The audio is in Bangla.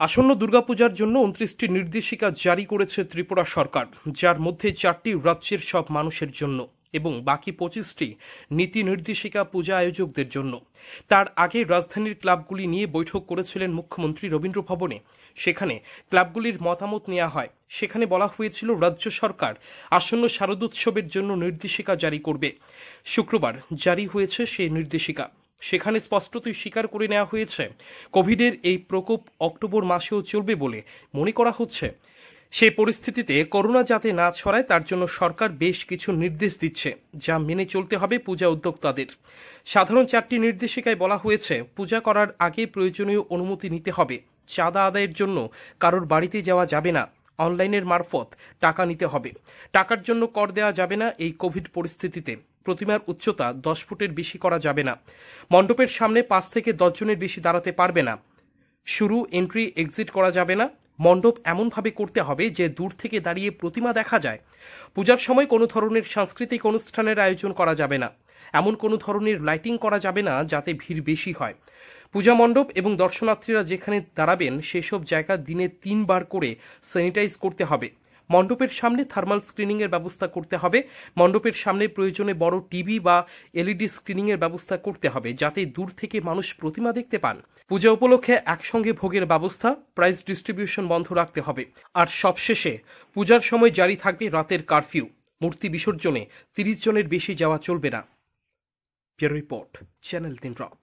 আসন্ন দুর্গাপূজার জন্য উনত্রিশটি নির্দেশিকা জারি করেছে ত্রিপুরা সরকার, যার মধ্যে চারটি রাজ্যের সব মানুষের জন্য এবং বাকি পঁচিশটি নীতি নির্দেশিকা পূজা আয়োজকদের জন্য। তার আগে রাজধানীর ক্লাবগুলি নিয়ে বৈঠক করেছিলেন মুখ্যমন্ত্রী রবীন্দ্র ভবনে। সেখানে ক্লাবগুলির মতামত নেওয়া হয়। সেখানে বলা হয়েছিল, রাজ্য সরকার আসন্ন শারদোৎসবের জন্য নির্দেশিকা জারি করবে। শুক্রবার জারি হয়েছে সেই নির্দেশিকা। সেখানে স্পষ্টতই স্বীকার করে নেওয়া হয়েছে, কোভিডের এই প্রকোপ অক্টোবর মাসেও চলবে বলে মনে করা হচ্ছে। সেই পরিস্থিতিতে করোনা যাতে না ছড়ায়, তার জন্য সরকার বেশ কিছু নির্দেশ দিচ্ছে, যা মেনে চলতে হবে পূজা উদ্যোক্তাদের। সাধারণ চারটি নির্দেশিকায় বলা হয়েছে, পূজা করার আগে প্রয়োজনীয় অনুমতি নিতে হবে। চাঁদা আদায়ের জন্য কারোর বাড়িতে যাওয়া যাবে না। অনলাইনের মারফত টাকা নিতে হবে। টাকার জন্য কর দেওয়া যাবে না এই কোভিড পরিস্থিতিতে। প্রতিমার উচ্চতা দশ ফুটের বেশি করা যাবে না। মণ্ডপের সামনে পাঁচ থেকে দশ জনের বেশি দাঁড়াতে পারবে না। শুরু এন্ট্রি এক্সিট করা যাবে না। মণ্ডপ এমনভাবে করতে হবে যে দূর থেকে দাঁড়িয়ে প্রতিমা দেখা যায়। পূজার সময় কোনো ধরনের সাংস্কৃতিক অনুষ্ঠানের আয়োজন করা যাবে না। এমন কোনো ধরনের লাইটিং করা যাবে না যাতে ভিড় বেশি হয়। পূজা মণ্ডপ এবং দর্শনার্থীরা যেখানে দাঁড়াবেন, সেসব জায়গা দিনে তিনবার করে স্যানিটাইজ করতে হবে। মণ্ডপের সামনে থার্মাল স্ক্রিনিংয়ের ব্যবস্থা করতে হবে। মণ্ডপের সামনে প্রয়োজনে বড় টিভি বা এলইডি স্ক্রিনিংয়ের ব্যবস্থা করতে হবে, যাতে দূর থেকে মানুষ প্রতিমা দেখতে পান। পূজা উপলক্ষে একসঙ্গে ভোগের ব্যবস্থা প্রাইস ডিস্ট্রিবিউশন বন্ধ রাখতে হবে। আর সবশেষে, পূজার সময় জারি থাকবে রাতের কারফিউ মূর্তি বিসর্জনে তিরিশ জনের বেশি যাওয়া চলবে না। রিপোর্ট, চ্যানেল তিন রাত।